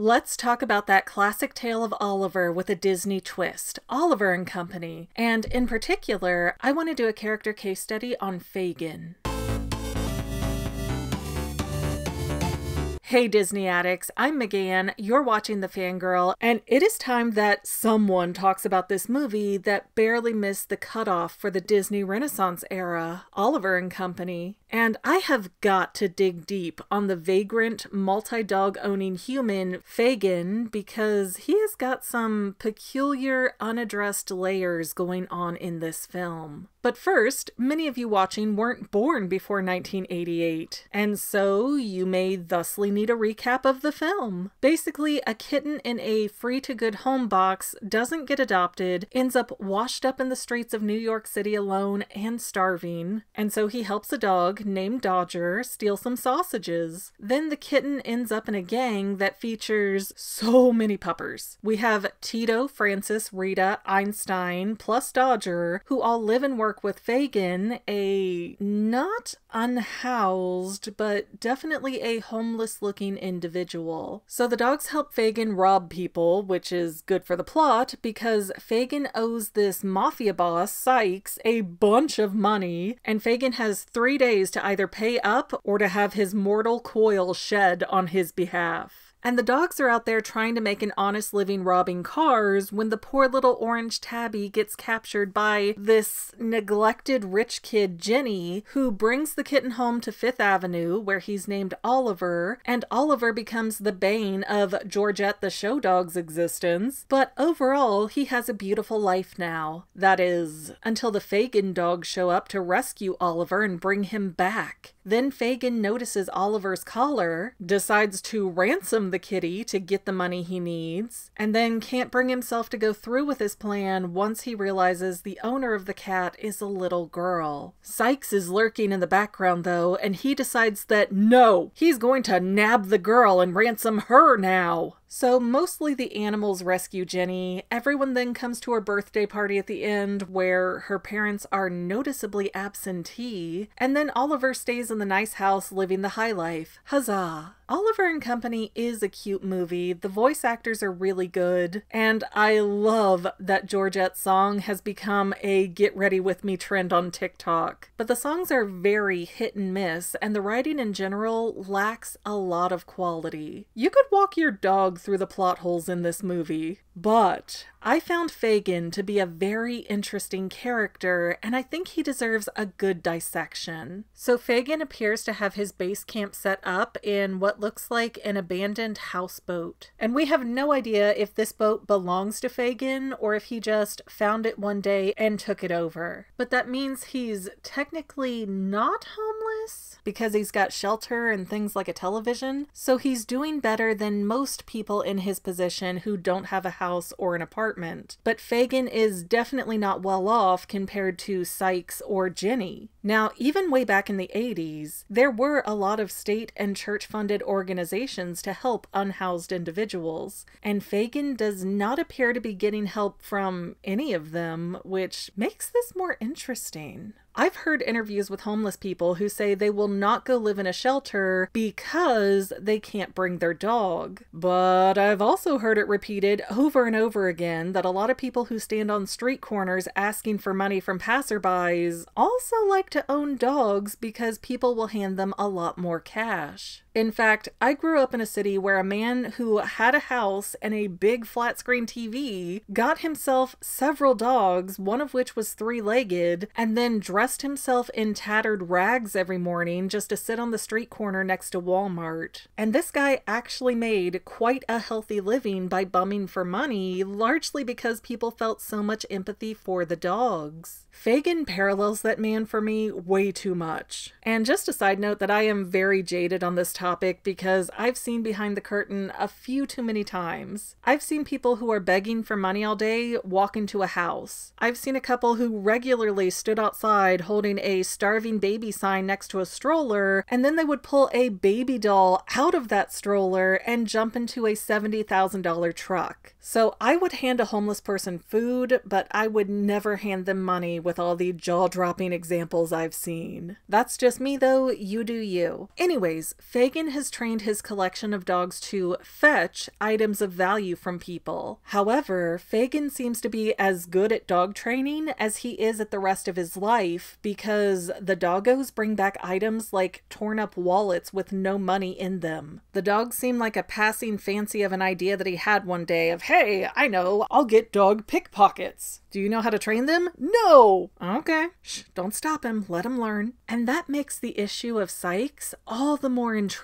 Let's talk about that classic tale of Oliver with a Disney twist, Oliver and Company. And in particular, I want to do a character case study on Fagin. Hey Disney addicts, I'm Megan, you're watching The Fangirl, and it is time that someone talks about this movie that barely missed the cutoff for the Disney Renaissance era, Oliver and Company. And I have got to dig deep on the vagrant, multi dog owning human, Fagin, because he has got some peculiar, unaddressed layers going on in this film. But first, many of you watching weren't born before 1988, and so you may thusly need a recap of the film. Basically, a kitten in a free to good home box doesn't get adopted, ends up washed up in the streets of New York City alone and starving, and so he helps a dog named Dodger steal some sausages. Then the kitten ends up in a gang that features so many puppers. We have Tito, Francis, Rita, Einstein, plus Dodger, who all live and work with Fagin, a not unhoused, but definitely a homeless looking individual. So the dogs help Fagin rob people, which is good for the plot because Fagin owes this mafia boss, Sykes, a bunch of money, and Fagin has three days to either pay up or to have his mortal coil shed on his behalf. And the dogs are out there trying to make an honest living robbing cars when the poor little orange tabby gets captured by this neglected rich kid, Jenny, who brings the kitten home to Fifth Avenue, where he's named Oliver, and Oliver becomes the bane of Georgette the show dog's existence. But overall, he has a beautiful life now. That is, until the Fagin dogs show up to rescue Oliver and bring him back. Then Fagin notices Oliver's collar, decides to ransom the kitty to get the money he needs, and then can't bring himself to go through with his plan once he realizes the owner of the cat is a little girl. Sykes is lurking in the background though, and he decides that no, he's going to nab the girl and ransom her now. So mostly the animals rescue Jenny. Everyone then comes to her birthday party at the end where her parents are noticeably absentee, and then Oliver stays in the nice house living the high life. Huzzah! Oliver and Company is a cute movie. The voice actors are really good, and I love that Georgette's song has become a get ready with me trend on TikTok. But the songs are very hit and miss, and the writing in general lacks a lot of quality. You could walk your dog through the plot holes in this movie, but I found Fagin to be a very interesting character, and I think he deserves a good dissection. So Fagin appears to have his base camp set up in what looks like an abandoned houseboat. And we have no idea if this boat belongs to Fagin or if he just found it one day and took it over. But that means he's technically not because he's got shelter and things like a television. So he's doing better than most people in his position who don't have a house or an apartment apartment, but Fagin is definitely not well off compared to Sykes or Jenny. Now, even way back in the 80s, there were a lot of state and church funded organizations to help unhoused individuals, and Fagin does not appear to be getting help from any of them, which makes this more interesting. I've heard interviews with homeless people who say they will not go live in a shelter because they can't bring their dog. But I've also heard it repeated over and over again that a lot of people who stand on street corners asking for money from passerbys also like to own dogs because people will hand them a lot more cash. In fact, I grew up in a city where a man who had a house and a big flat screen TV got himself several dogs, one of which was three legged, and then dressed himself in tattered rags every morning just to sit on the street corner next to Walmart. And this guy actually made quite a healthy living by bumming for money, largely because people felt so much empathy for the dogs. Fagin parallels that man for me way too much. And just a side note that I am very jaded on this topic because I've seen behind the curtain a few too many times. I've seen people who are begging for money all day walk into a house. I've seen a couple who regularly stood outside holding a starving baby sign next to a stroller, and then they would pull a baby doll out of that stroller and jump into a $70,000 truck. So I would hand a homeless person food, but I would never hand them money with all the jaw dropping examples I've seen. That's just me though, you do you. Anyways, Faye Fagin has trained his collection of dogs to fetch items of value from people. However, Fagin seems to be as good at dog training as he is at the rest of his life because the doggos bring back items like torn up wallets with no money in them. The dogs seem like a passing fancy of an idea that he had one day of, hey, I know, I'll get dog pickpockets. Do you know how to train them? No! Okay. Shh, don't stop him. Let him learn. And that makes the issue of Sykes all the more intriguing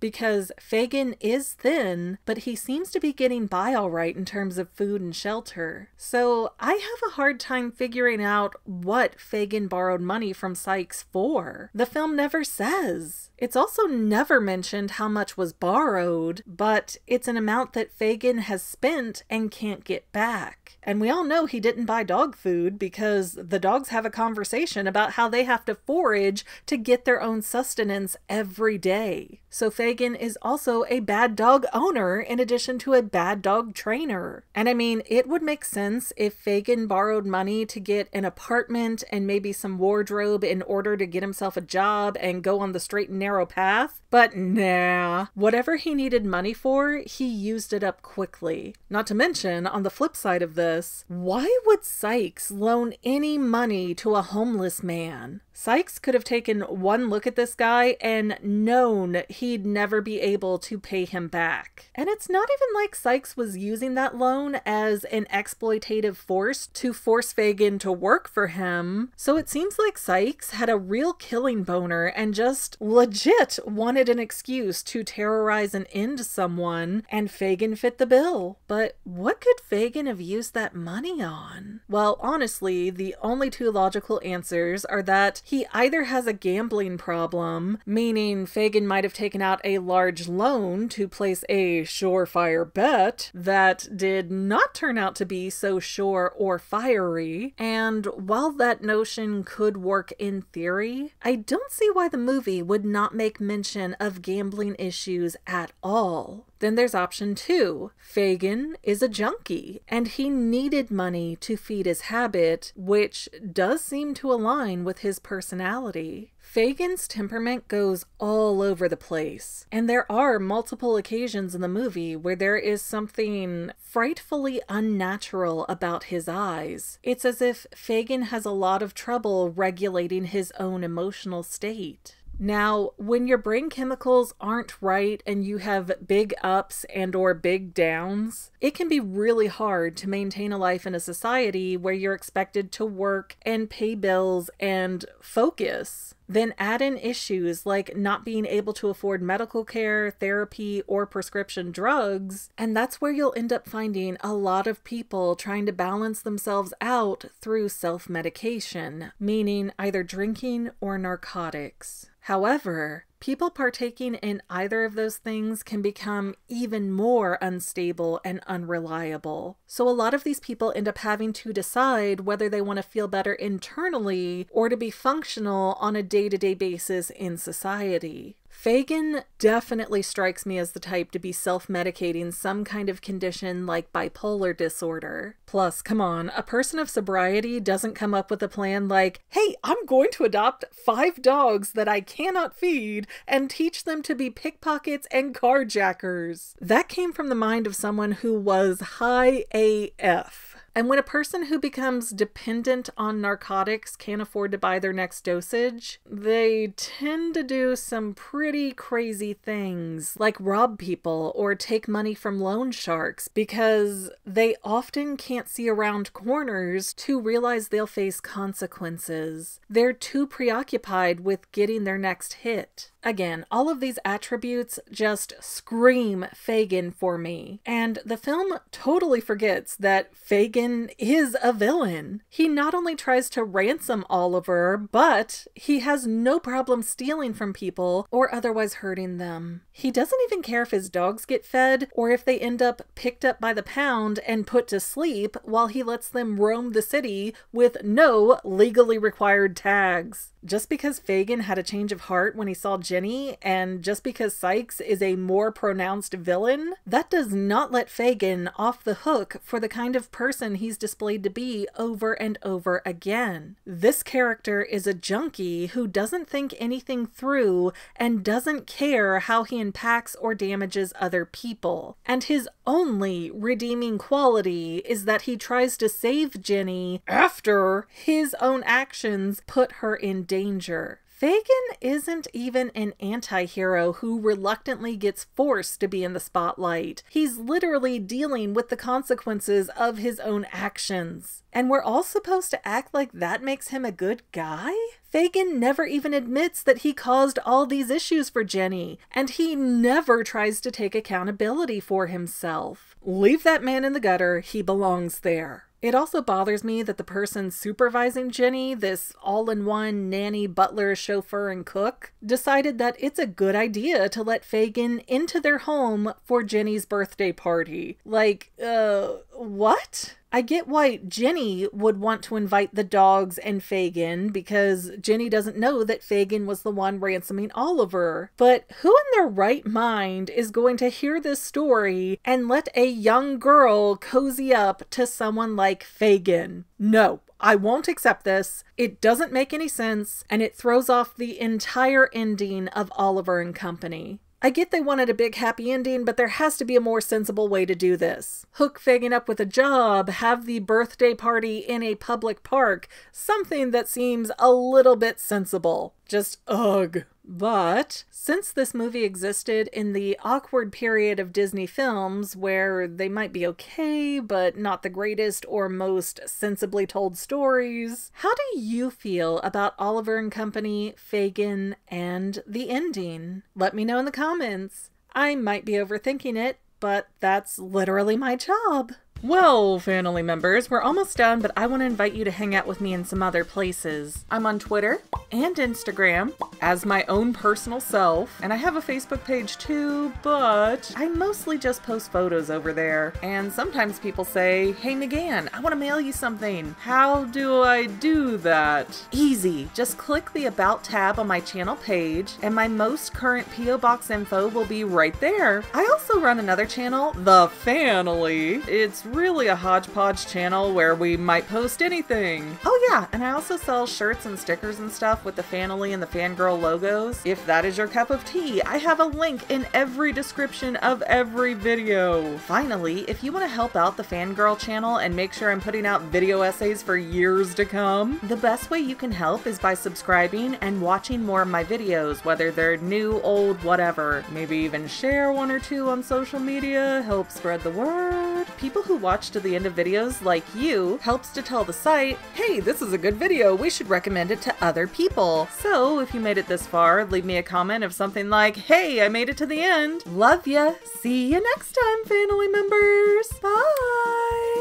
because Fagin is thin, but he seems to be getting by all right in terms of food and shelter. So I have a hard time figuring out what Fagin borrowed money from Sykes for. The film never says. It's also never mentioned how much was borrowed, but it's an amount that Fagin has spent and can't get back. And we all know he didn't buy dog food because the dogs have a conversation about how they have to forage to get their own sustenance every day. So Fagin is also a bad dog owner in addition to a bad dog trainer. And I mean, it would make sense if Fagin borrowed money to get an apartment and maybe some wardrobe in order to get himself a job and go on the straight and narrow path. But nah, whatever he needed money for, he used it up quickly. Not to mention, on the flip side of this, why would Sykes loan any money to a homeless man? Sykes could have taken one look at this guy and known he'd never be able to pay him back. And it's not even like Sykes was using that loan as an exploitative force to force Fagin to work for him. So it seems like Sykes had a real killing boner and just legit wanted an excuse to terrorize and end someone, and Fagin fit the bill. But what could Fagin have used that money on? Well, honestly, the only two logical answers are that he either has a gambling problem, meaning Fagin might have taken out a large loan to place a surefire bet that did not turn out to be so sure or fiery, and while that notion could work in theory, I don't see why the movie would not make mention of gambling issues at all. Then there's option two. Fagin is a junkie, and he needed money to feed his habit, which does seem to align with his personality. Fagin's temperament goes all over the place, and there are multiple occasions in the movie where there is something frightfully unnatural about his eyes. It's as if Fagin has a lot of trouble regulating his own emotional state. Now, when your brain chemicals aren't right and you have big ups and or big downs, it can be really hard to maintain a life in a society where you're expected to work and pay bills and focus. Then add in issues like not being able to afford medical care, therapy, or prescription drugs, and that's where you'll end up finding a lot of people trying to balance themselves out through self medication, meaning either drinking or narcotics. However, people partaking in either of those things can become even more unstable and unreliable. So, a lot of these people end up having to decide whether they want to feel better internally or to be functional on a day to day basis in society. Fagin definitely strikes me as the type to be self medicating some kind of condition like bipolar disorder. Plus, come on, a person of sobriety doesn't come up with a plan like, hey, I'm going to adopt five dogs that I cannot feed and teach them to be pickpockets and carjackers. That came from the mind of someone who was high AF. And when a person who becomes dependent on narcotics can't afford to buy their next dosage, they tend to do some pretty crazy things, like rob people or take money from loan sharks, because they often can't see around corners to realize they'll face consequences. They're too preoccupied with getting their next hit. Again, all of these attributes just scream Fagin for me. And the film totally forgets that Fagin is a villain. He not only tries to ransom Oliver, but he has no problem stealing from people or otherwise hurting them. He doesn't even care if his dogs get fed or if they end up picked up by the pound and put to sleep while he lets them roam the city with no legally required tags. Just because Fagin had a change of heart when he saw Jenny, and just because Sykes is a more pronounced villain, that does not let Fagin off the hook for the kind of person he's displayed to be over and over again. This character is a junkie who doesn't think anything through and doesn't care how he impacts or damages other people. And his only redeeming quality is that he tries to save Jenny after his own actions put her in danger. Fagin isn't even an anti hero who reluctantly gets forced to be in the spotlight. He's literally dealing with the consequences of his own actions. And we're all supposed to act like that makes him a good guy? Fagin never even admits that he caused all these issues for Jenny, and he never tries to take accountability for himself. Leave that man in the gutter, he belongs there. It also bothers me that the person supervising Jenny, this all in one nanny, butler, chauffeur, and cook, decided that it's a good idea to let Fagin into their home for Jenny's birthday party. Like, uh, what? I get why Jenny would want to invite the dogs and Fagin because Jenny doesn't know that Fagin was the one ransoming Oliver. But who in their right mind is going to hear this story and let a young girl cozy up to someone like Fagin? No, I won't accept this. It doesn't make any sense, and it throws off the entire ending of Oliver and Company. I get they wanted a big happy ending, but there has to be a more sensible way to do this. Hook Fagin up with a job, have the birthday party in a public park, something that seems a little bit sensible. Just ugh. But since this movie existed in the awkward period of Disney films where they might be okay, but not the greatest or most sensibly told stories, how do you feel about Oliver and Company, Fagin, and the ending? Let me know in the comments. I might be overthinking it, but that's literally my job. Well, family members, we're almost done, but I want to invite you to hang out with me in some other places. I'm on Twitter and Instagram as my own personal self, and I have a Facebook page too, but I mostly just post photos over there. And sometimes people say, Hey Megan, I want to mail you something. How do I do that? Easy. Just click the About tab on my channel page, and my most current P.O. Box info will be right there. I also run another channel, The Fanily. It's really a hodgepodge channel where we might post anything. Oh yeah, and I also sell shirts and stickers and stuff with the Fanily and the Fangirl logos. If that is your cup of tea, I have a link in every description of every video. Finally, if you want to help out the Fangirl channel and make sure I'm putting out video essays for years to come, the best way you can help is by subscribing and watching more of my videos, whether they're new, old, whatever. Maybe even share one or two on social media, help spread the word people who watch to the end of videos like you helps to tell the site, hey, this is a good video, we should recommend it to other people. So if you made it this far, leave me a comment of something like, hey, I made it to the end. Love ya. See ya next time, family members. Bye.